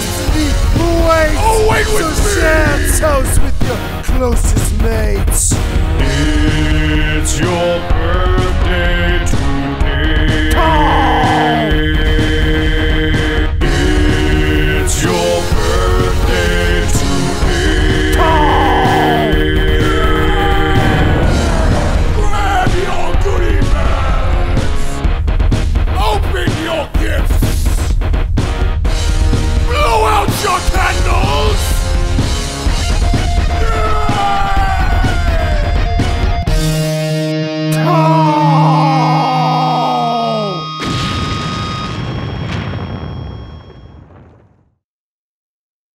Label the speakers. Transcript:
Speaker 1: destiny awaits. Oh, wait so sad, me. sweet.